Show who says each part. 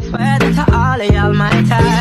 Speaker 1: Swear that all of y'all my time